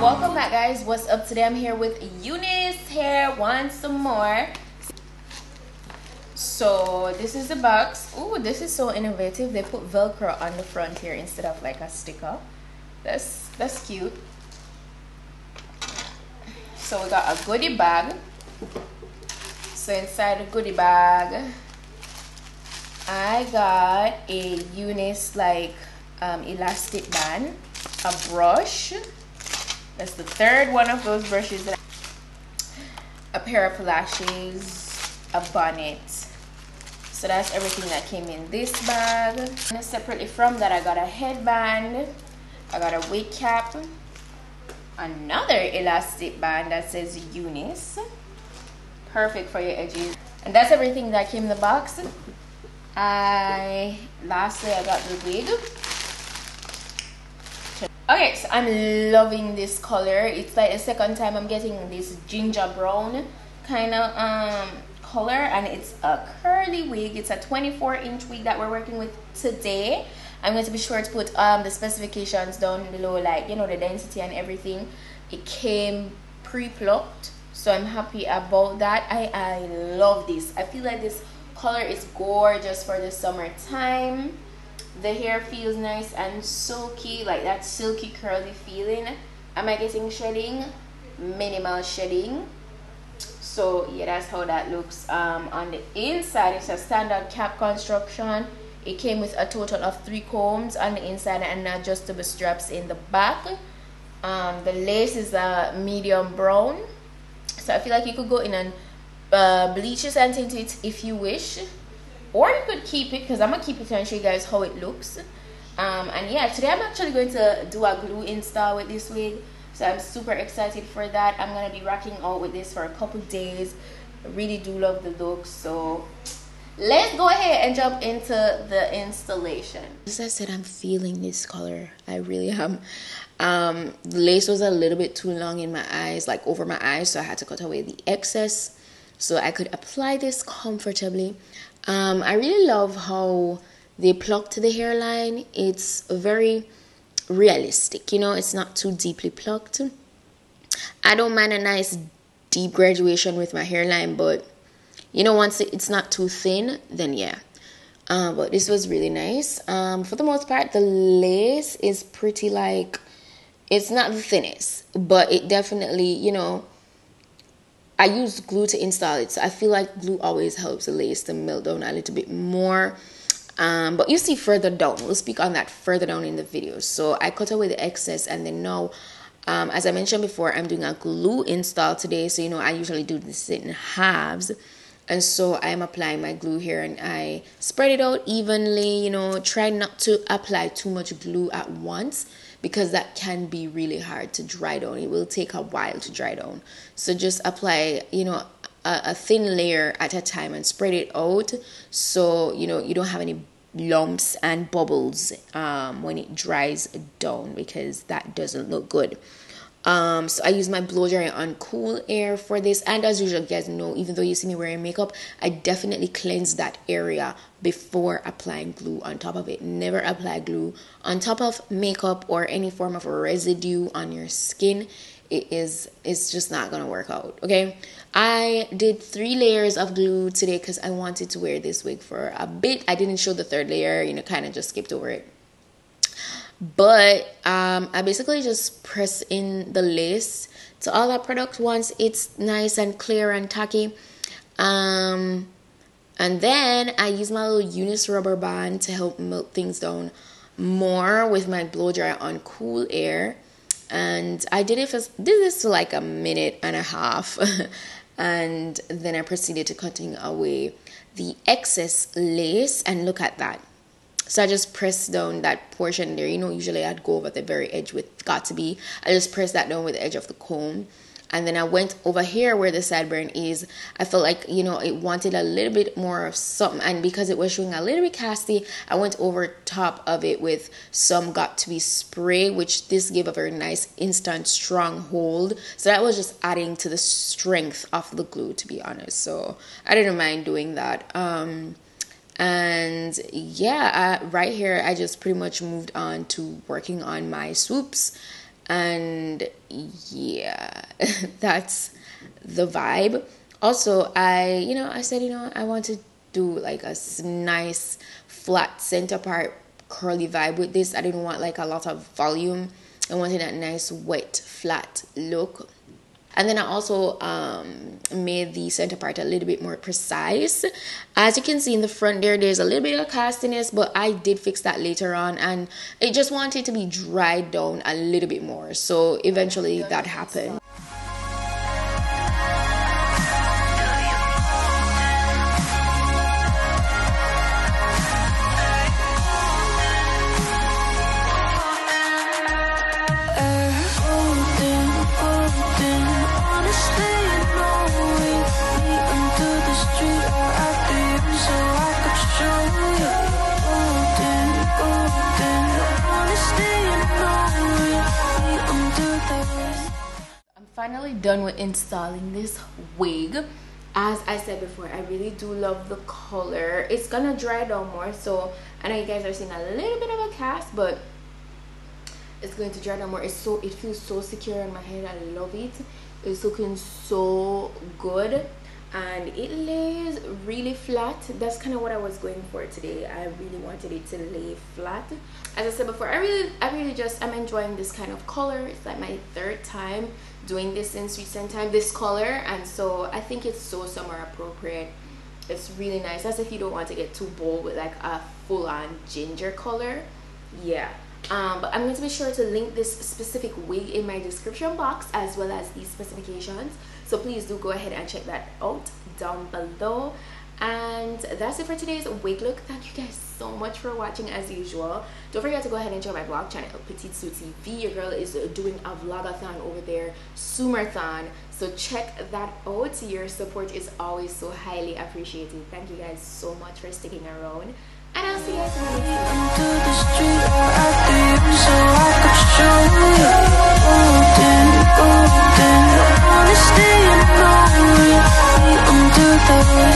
welcome back guys. What's up? Today i'm here with UNice. Hair once more. So this is the box. Oh this is so innovative. They put velcro on the front here instead of like a sticker. That's that's cute. So we got a goodie bag. So inside the goodie bag i got a UNice like um, elastic band a brush that's the third one of those brushes a pair of lashes a bonnet. So that's everything that came in this bag. And separately from that i got a headband i got a wig cap another elastic band that says UNice. Perfect for your edges. And that's everything that came in the box. I lastly i got the wig okay so i'm loving this color. It's like the second time i'm getting this ginger brown kind of um color and it's a curly wig. It's a 24 inch wig that we're working with today. I'm going to be sure to put um the specifications down below like you know the density and everything. It came pre-plucked so i'm happy about that. I i love this. I feel like this color is gorgeous for the summertime the hair feels nice and silky like that silky curly feeling. Am i getting shedding? Minimal shedding. So yeah that's how that looks um, on the inside. It's a standard cap construction. It came with a total of three combs on the inside and adjustable straps in the back. Um, the lace is a medium brown. So i feel like you could go in and uh, bleach it and tint it if you wish or you could keep it because I'm gonna keep it and show you guys how it looks. Um, and yeah today I'm actually going to do a glue install with this wig. So I'm super excited for that. I'm gonna be rocking out with this for a couple days. I really do love the look. So let's go ahead and jump into the installation. As I said I'm feeling this color. I really am. Um, the lace was a little bit too long in my eyes like over my eyes so I had to cut away the excess. So I could apply this comfortably um, I really love how they plucked the hairline. It's very realistic, you know, it's not too deeply plucked. I don't mind a nice deep graduation with my hairline, but you know, once it's not too thin, then yeah. Uh, but this was really nice. Um, for the most part, the lace is pretty like it's not the thinnest, but it definitely, you know, I use glue to install it. So I feel like glue always helps the lace to melt down a little bit more. Um, but you see further down. We'll speak on that further down in the video. So I cut away the excess and then now, um, as I mentioned before, I'm doing a glue install today. So, you know, I usually do this in halves. And so I'm applying my glue here and I spread it out evenly, you know, try not to apply too much glue at once because that can be really hard to dry down. It will take a while to dry down. So just apply, you know, a, a thin layer at a time and spread it out so, you know, you don't have any lumps and bubbles um, when it dries down because that doesn't look good. Um, so I use my blow dryer on cool air for this. And as usual, guys know, even though you see me wearing makeup, I definitely cleanse that area before applying glue on top of it. Never apply glue on top of makeup or any form of residue on your skin. It is it's just not gonna work out. Okay. I did three layers of glue today because I wanted to wear this wig for a bit. I didn't show the third layer, you know, kind of just skipped over it but um, I basically just press in the lace to all that product once it's nice and clear and tacky. Um, and then I use my little UNice rubber band to help melt things down more with my blow dryer on cool air. And I did it for did this for like a minute and a half. and then I proceeded to cutting away the excess lace and look at that so I just pressed down that portion there. You know, usually I'd go over the very edge with Got2b. I just pressed that down with the edge of the comb. And then I went over here where the sideburn is. I felt like, you know, it wanted a little bit more of something. And because it was showing a little bit casty, I went over top of it with some Got2b spray, which this gave a very nice instant strong hold. So that was just adding to the strength of the glue, to be honest. So I didn't mind doing that. Um, and yeah I, right here i just pretty much moved on to working on my swoops. And yeah that's the vibe. Also i you know i said you know i want to do like a nice flat center part curly vibe with this. I didn't want like a lot of volume. I wanted that nice wet flat look and then I also um, made the center part a little bit more precise. As you can see in the front there, there's a little bit of castiness, but I did fix that later on and it just wanted to be dried down a little bit more. So eventually that happened. Finally done with installing this wig. As i said before i really do love the color. It's gonna dry down more so i know you guys are seeing a little bit of a cast but it's going to dry down more. It's so it feels so secure in my head. I love it. It's looking so good and it lays really flat. That's kind of what i was going for today. I really wanted it to lay flat. As i said before i really i really just i'm enjoying this kind of color. It's like my third time doing this since recent time this color and so i think it's so summer appropriate. It's really nice as if you don't want to get too bold with like a full-on ginger color. Yeah um, but i'm going to be sure to link this specific wig in my description box as well as these specifications. So please do go ahead and check that out down below. And that's it for today's wig look. Thank you guys so much for watching as usual. Don't forget to go ahead and check my vlog channel petite sue tv your girl is doing a vlogathon over there sumerthon so check that out. Your support is always so highly appreciated. Thank you guys so much for sticking around. And i'll see you guys in the next video those